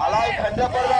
खंड्या खंड्या पर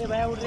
ए भाई उड़